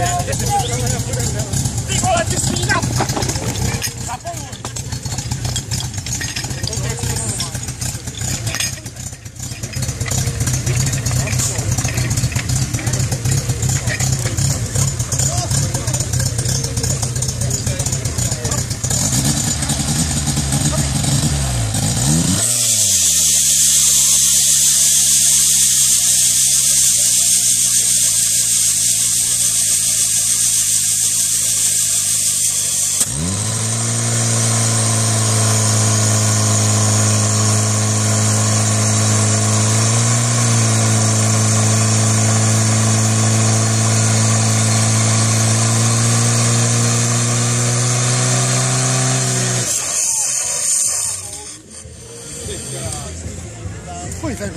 Gracias. ぽい最後。